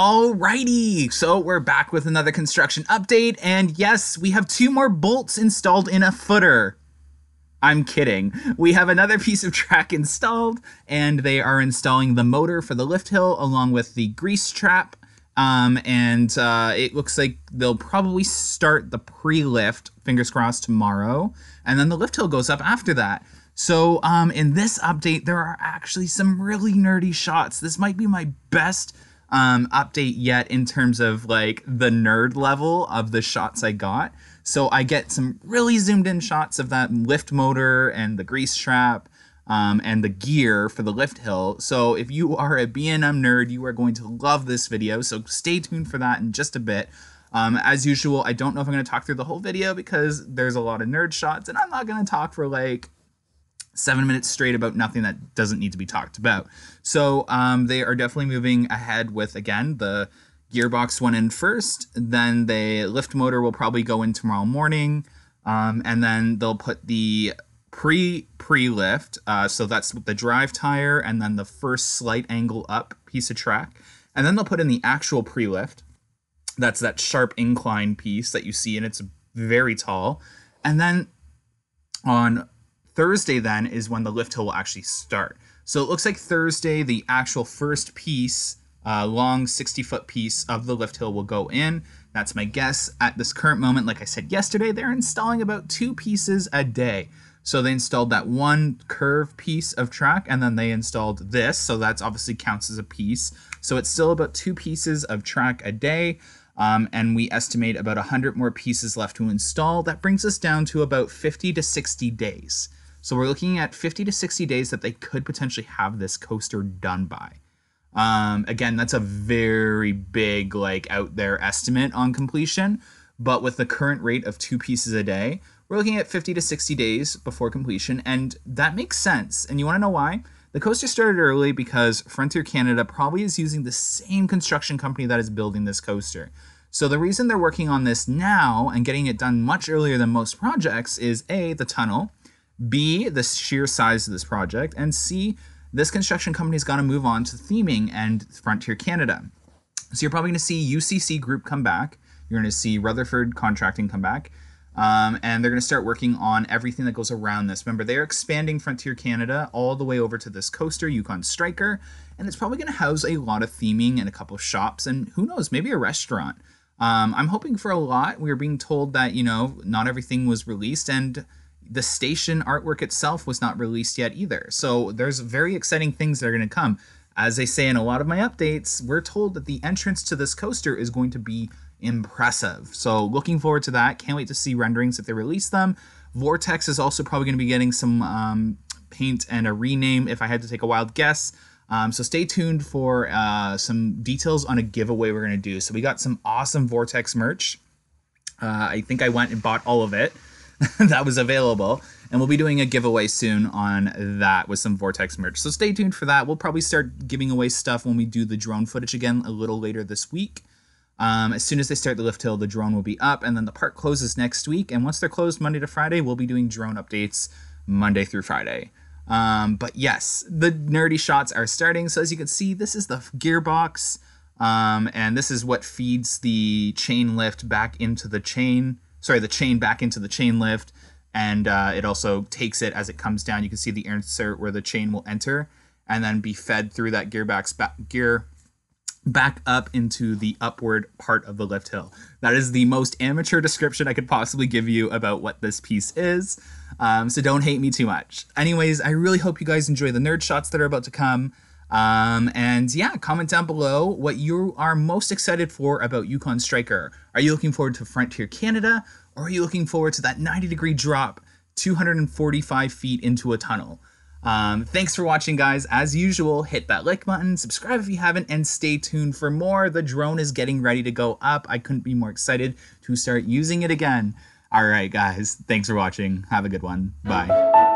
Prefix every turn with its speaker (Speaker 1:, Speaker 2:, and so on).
Speaker 1: Alrighty, so we're back with another construction update, and yes, we have two more bolts installed in a footer. I'm kidding. We have another piece of track installed, and they are installing the motor for the lift hill along with the grease trap. Um, and uh, it looks like they'll probably start the pre lift, fingers crossed, tomorrow, and then the lift hill goes up after that. So, um, in this update, there are actually some really nerdy shots. This might be my best um, update yet in terms of like the nerd level of the shots I got. So I get some really zoomed in shots of that lift motor and the grease trap um, and the gear for the lift hill. So if you are a B&M nerd, you are going to love this video. So stay tuned for that in just a bit. Um, as usual, I don't know if I'm going to talk through the whole video because there's a lot of nerd shots and I'm not going to talk for like seven minutes straight about nothing that doesn't need to be talked about. So um, they are definitely moving ahead with, again, the gearbox went in first. Then the lift motor will probably go in tomorrow morning. Um, and then they'll put the pre pre lift. Uh, so that's the drive tire and then the first slight angle up piece of track. And then they'll put in the actual pre lift. That's that sharp incline piece that you see, and it's very tall. And then on Thursday, then is when the lift hill will actually start. So it looks like Thursday, the actual first piece uh, long 60 foot piece of the lift hill will go in. That's my guess. At this current moment, like I said yesterday, they're installing about two pieces a day. So they installed that one curve piece of track and then they installed this. So that's obviously counts as a piece. So it's still about two pieces of track a day. Um, and we estimate about 100 more pieces left to install. That brings us down to about 50 to 60 days. So we're looking at 50 to 60 days that they could potentially have this coaster done by. Um, again, that's a very big, like out there estimate on completion. But with the current rate of two pieces a day, we're looking at 50 to 60 days before completion. And that makes sense. And you want to know why? The coaster started early because Frontier Canada probably is using the same construction company that is building this coaster. So the reason they're working on this now and getting it done much earlier than most projects is A, the tunnel, B, the sheer size of this project, and C, this construction company's got to move on to theming and Frontier Canada. So you're probably going to see UCC Group come back. You're going to see Rutherford Contracting come back. Um, and they're going to start working on everything that goes around this. Remember, they're expanding Frontier Canada all the way over to this coaster, Yukon Striker, and it's probably going to house a lot of theming and a couple of shops, and who knows, maybe a restaurant. Um, I'm hoping for a lot. We were being told that, you know, not everything was released, and the station artwork itself was not released yet either. So there's very exciting things that are going to come. As I say in a lot of my updates, we're told that the entrance to this coaster is going to be impressive. So looking forward to that. Can't wait to see renderings if they release them. Vortex is also probably going to be getting some um, paint and a rename if I had to take a wild guess. Um, so stay tuned for uh, some details on a giveaway we're going to do. So we got some awesome Vortex merch. Uh, I think I went and bought all of it. that was available. And we'll be doing a giveaway soon on that with some Vortex merch. So stay tuned for that. We'll probably start giving away stuff when we do the drone footage again a little later this week. Um, as soon as they start the lift hill, the drone will be up, and then the park closes next week. And once they're closed Monday to Friday, we'll be doing drone updates Monday through Friday. Um, but yes, the nerdy shots are starting. So as you can see, this is the gearbox, um, and this is what feeds the chain lift back into the chain sorry, the chain back into the chain lift, and uh, it also takes it as it comes down. You can see the insert where the chain will enter and then be fed through that gearbox back gear back up into the upward part of the lift hill. That is the most amateur description I could possibly give you about what this piece is. Um, so don't hate me too much. Anyways, I really hope you guys enjoy the nerd shots that are about to come. Um, and yeah, comment down below what you are most excited for about Yukon Striker. Are you looking forward to Frontier Canada, or are you looking forward to that 90 degree drop 245 feet into a tunnel? Um, thanks for watching, guys. As usual, hit that like button, subscribe if you haven't, and stay tuned for more. The drone is getting ready to go up. I couldn't be more excited to start using it again. All right, guys. Thanks for watching. Have a good one. Bye.